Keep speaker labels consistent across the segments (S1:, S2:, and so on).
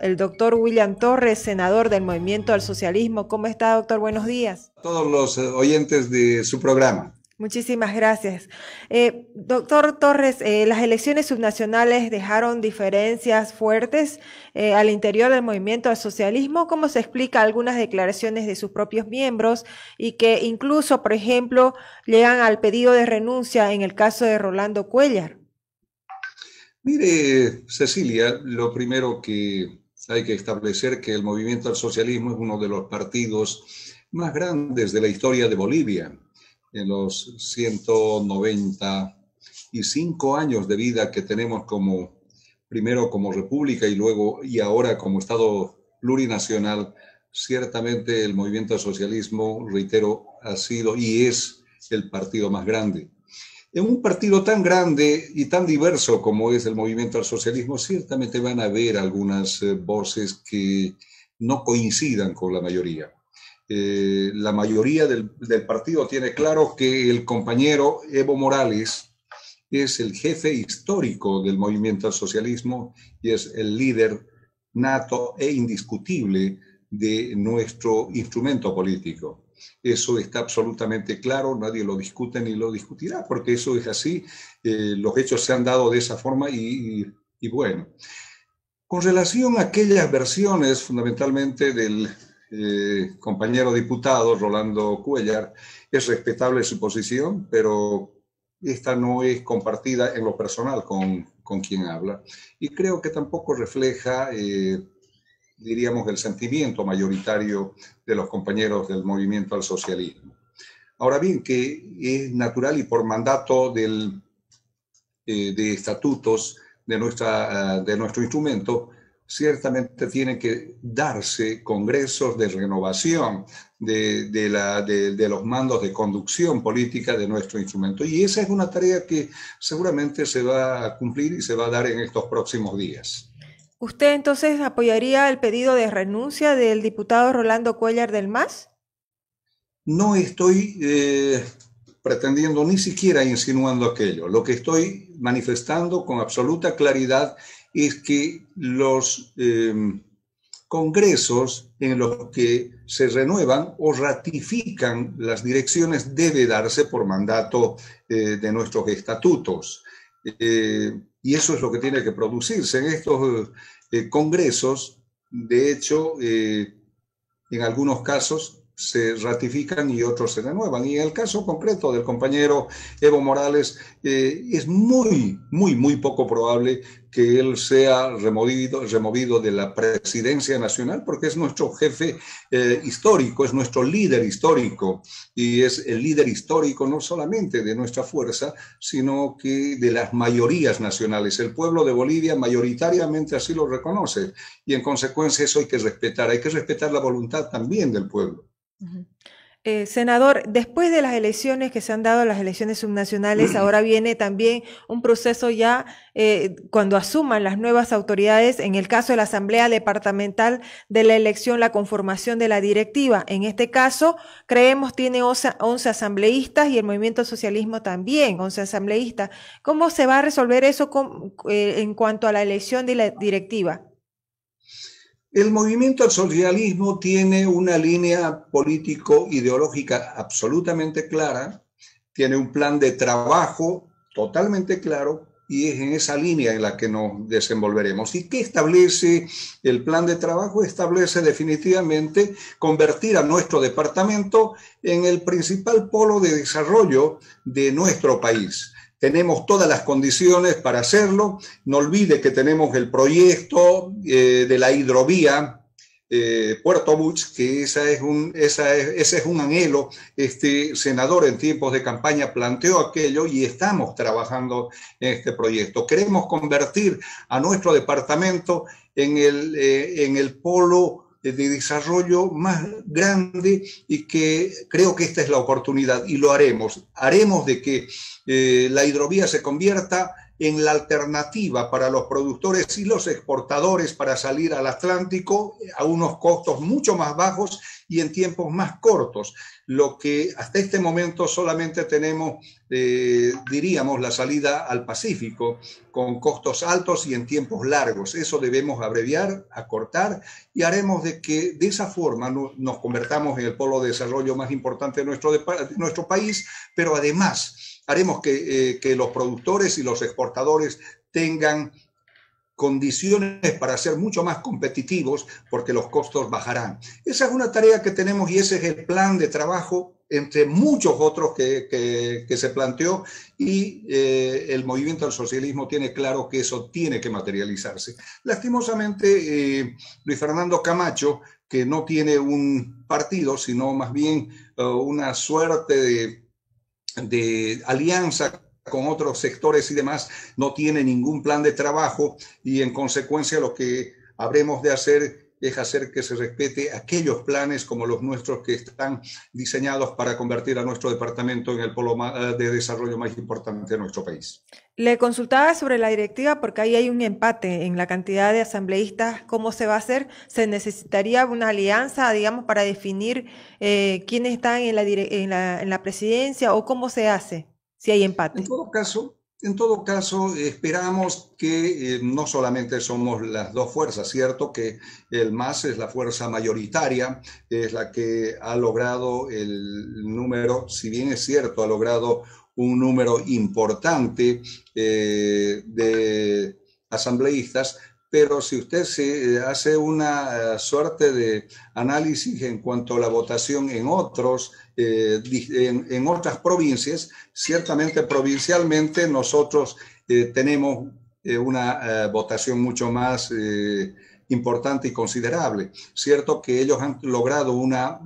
S1: el doctor William Torres, senador del Movimiento al Socialismo. ¿Cómo está, doctor? Buenos días.
S2: Todos los eh, oyentes de su programa.
S1: Muchísimas gracias. Eh, doctor Torres, eh, las elecciones subnacionales dejaron diferencias fuertes al interior del movimiento al socialismo. ¿Cómo se explica algunas declaraciones de sus propios miembros y que incluso, por ejemplo, llegan al pedido de renuncia en el caso de Rolando Cuellar?
S2: Mire, Cecilia, lo primero que hay que establecer que el movimiento al socialismo es uno de los partidos más grandes de la historia de Bolivia. En los 195 años de vida que tenemos como, primero como república y luego y ahora como Estado plurinacional, ciertamente el movimiento al socialismo, reitero, ha sido y es el partido más grande. En un partido tan grande y tan diverso como es el movimiento al socialismo, ciertamente van a haber algunas eh, voces que no coincidan con la mayoría. Eh, la mayoría del, del, partido tiene claro que el compañero Evo Morales es el jefe histórico del movimiento al socialismo y es el líder nato e indiscutible de nuestro instrumento político. Eso está absolutamente claro, nadie lo discute ni lo discutirá, porque eso es así, eh, los hechos se han dado de esa forma y, bueno. Con relación a aquellas versiones, fundamentalmente del eh, compañero diputado Rolando Cuellar, es respetable su posición, pero esta no es compartida en lo personal con, con quien habla. Y creo que tampoco refleja eh, diríamos, el sentimiento mayoritario de los compañeros del movimiento al socialismo. Ahora bien, que es natural y por mandato del, eh, de estatutos de, nuestra, de nuestro instrumento, ciertamente tienen que darse congresos de renovación de, de, la, de, los mandos de conducción política de nuestro instrumento. Y esa es una tarea que seguramente se va a cumplir y se va a dar en estos próximos días.
S1: ¿Usted entonces apoyaría el pedido de renuncia del diputado Rolando Cuellar del MAS?
S2: No estoy eh, pretendiendo ni siquiera insinuando aquello. Lo que estoy manifestando con absoluta claridad es que los eh, congresos en los que se renuevan o ratifican las direcciones debe darse por mandato eh, de nuestros estatutos. Y eso es lo que tiene que producirse. En estos eh, congresos, de hecho, eh, en algunos casos se ratifican y otros se renuevan. Y en el caso concreto del compañero Evo Morales, eh, es muy, muy, muy poco probable que él sea removido, removido de la presidencia nacional porque es nuestro jefe eh, histórico, es nuestro líder histórico y es el líder histórico no solamente de nuestra fuerza, sino que de las mayorías nacionales. El pueblo de Bolivia mayoritariamente así lo reconoce y en consecuencia eso hay que respetar, hay que respetar la voluntad también del pueblo.
S1: Eh, senador, después de las elecciones que se han dado, las elecciones subnacionales, ahora viene también un proceso ya eh, cuando asuman las nuevas autoridades, en el caso de la Asamblea Departamental de la elección, la conformación de la directiva. En este caso, creemos tiene 11, asambleístas y el Movimiento Socialismo también, 11 asambleístas. ¿Cómo se va a resolver eso eh, en cuanto a la elección de la directiva?
S2: El movimiento al socialismo tiene una línea político-ideológica absolutamente clara, tiene un plan de trabajo totalmente claro y es en esa línea en la que nos desenvolveremos. ¿Y qué establece el plan de trabajo? Establece definitivamente convertir a nuestro departamento en el principal polo de desarrollo de nuestro país tenemos todas las condiciones para hacerlo. No olvide que tenemos el proyecto eh, de la hidrovía eh, Puerto Buch, que esa es un, esa ese es un anhelo. Este senador en tiempos de campaña planteó aquello y estamos trabajando en este proyecto. Queremos convertir a nuestro departamento en el, eh, en el polo de desarrollo más grande y que creo que esta es la oportunidad y lo haremos. Haremos de que eh, la hidrovía se convierta en la alternativa para los productores y los exportadores para salir al Atlántico a unos costos mucho más bajos y en tiempos más cortos. Lo que hasta este momento solamente tenemos, eh, diríamos, la salida al Pacífico con costos altos y en tiempos largos. Eso debemos abreviar, acortar y haremos de que de esa forma nos convertamos en el polo de desarrollo más importante de nuestro, de nuestro país, pero además haremos que, eh, que los productores y los exportadores tengan condiciones para ser mucho más competitivos porque los costos bajarán. Esa es una tarea que tenemos y ese es el plan de trabajo entre muchos otros que, se planteó y eh, el movimiento del socialismo tiene claro que eso tiene que materializarse. Lastimosamente, eh, Luis Fernando Camacho, que no tiene un partido, sino más bien eh, una suerte de, de alianza con otros sectores y demás, no tiene ningún plan de trabajo y en consecuencia lo que habremos de hacer es hacer que se respete aquellos planes como los nuestros que están diseñados para convertir a nuestro departamento en el polo eh, de desarrollo más importante de nuestro país.
S1: Le consultaba sobre la directiva porque ahí hay un empate en la cantidad de asambleístas. ¿Cómo se va a hacer? ¿Se necesitaría una alianza, digamos, para definir eh, quiénes están en la, en la presidencia o cómo se hace? Si hay empate.
S2: En todo caso, en todo caso, esperamos que eh, no solamente somos las dos fuerzas, cierto que el MAS es la fuerza mayoritaria, es la que ha logrado el número, si bien es cierto, ha logrado un número importante eh, de asambleístas, pero si usted se eh, hace una suerte de análisis en cuanto a la votación en otros eh, en, otras provincias, ciertamente provincialmente nosotros eh, tenemos eh, una votación mucho más importante y considerable. Cierto que ellos han logrado una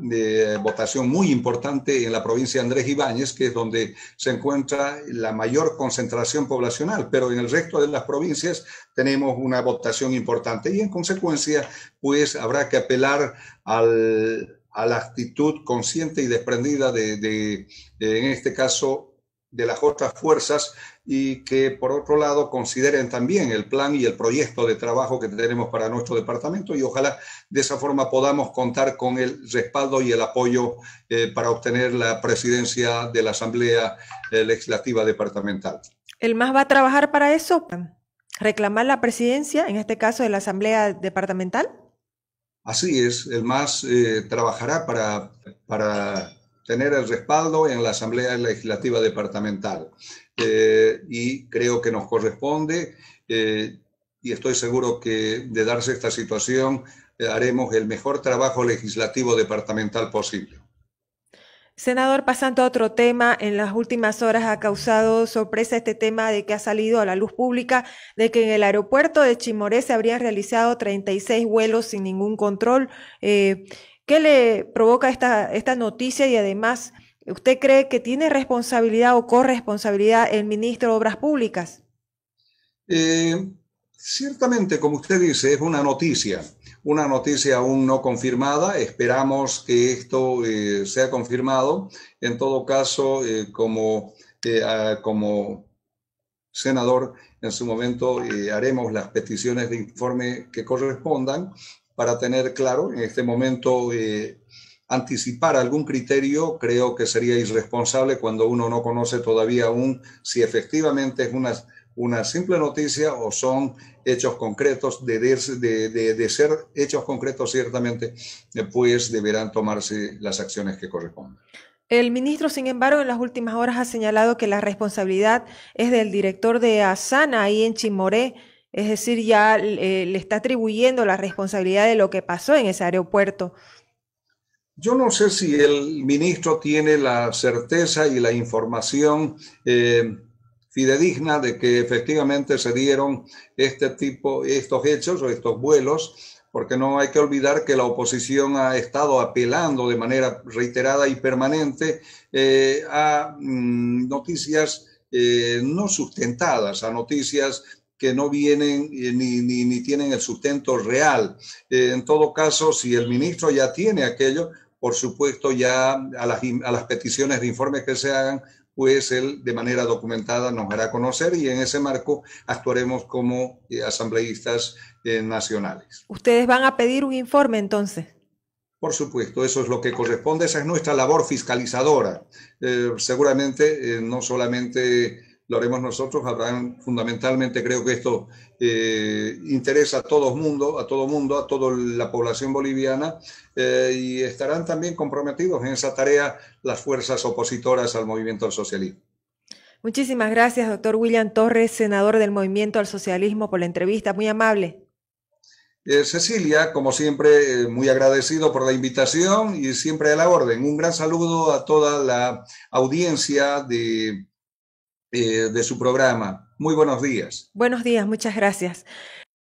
S2: votación muy importante en la provincia de Andrés Ibáñez, que es donde se encuentra la mayor concentración poblacional, pero en el resto de las provincias tenemos una votación importante y en consecuencia, pues habrá que apelar al, a la actitud consciente y desprendida de, en este caso, de las otras fuerzas y que por otro lado consideren también el plan y el proyecto de trabajo que tenemos para nuestro departamento y ojalá de esa forma podamos contar con el respaldo y el apoyo eh, para obtener la presidencia de la Asamblea eh, Legislativa Departamental.
S1: ¿El MAS va a trabajar para eso? ¿Reclamar la presidencia, en este caso de la Asamblea Departamental?
S2: Así es, el MAS eh, trabajará para, para tener el respaldo en la Asamblea Legislativa Departamental. Eh, y creo que nos corresponde, eh, y estoy seguro que de darse esta situación, haremos el mejor trabajo legislativo departamental posible.
S1: Senador, pasando a otro tema, en las últimas horas ha causado sorpresa este tema de que ha salido a la luz pública de que en el aeropuerto de Chimoré se habrían realizado 36 vuelos sin ningún control. Eh, ¿Qué le provoca esta, esta noticia y además, usted cree que tiene responsabilidad o corresponsabilidad el ministro de Obras Públicas?
S2: Eh, ciertamente, como usted dice, es una noticia una noticia aún no confirmada. Esperamos que esto eh, sea confirmado. En todo caso, eh, como, como senador, en su momento haremos las peticiones de informe que correspondan para tener claro, en este momento, anticipar algún criterio creo que sería irresponsable cuando uno no conoce todavía aún si efectivamente es una una simple noticia o son hechos concretos, de, ser hechos concretos ciertamente, pues deberán tomarse las acciones que correspondan.
S1: El ministro, sin embargo, en las últimas horas ha señalado que la responsabilidad es del director de Asana ahí en Chimoré, es decir, ya eh, le está atribuyendo la responsabilidad de lo que pasó en ese aeropuerto.
S2: Yo no sé si el ministro tiene la certeza y la información eh, fidedigna de que efectivamente se dieron este tipo, estos hechos o estos vuelos, porque no hay que olvidar que la oposición ha estado apelando de manera reiterada y permanente eh, a mm, noticias eh, no sustentadas, a noticias que no vienen eh, ni, ni, tienen el sustento real. en todo caso, si el ministro ya tiene aquello, por supuesto, ya a las, a las peticiones de informes que se hagan, pues él de manera documentada nos hará conocer y en ese marco actuaremos como eh, asambleístas eh, nacionales.
S1: ¿Ustedes van a pedir un informe entonces?
S2: Por supuesto, eso es lo que corresponde, esa es nuestra labor fiscalizadora. Eh, seguramente no solamente lo haremos nosotros, habrán fundamentalmente, creo que esto eh, interesa a todo mundo, a todo mundo, a toda la población boliviana, eh, y estarán también comprometidos en esa tarea las fuerzas opositoras al movimiento al socialismo.
S1: Muchísimas gracias, doctor William Torres, senador del Movimiento al Socialismo, por la entrevista. Muy amable.
S2: Eh, Cecilia, como siempre, muy agradecido por la invitación y siempre a la orden. Un gran saludo a toda la audiencia de eh, de su programa. Muy buenos días.
S1: Buenos días, muchas gracias.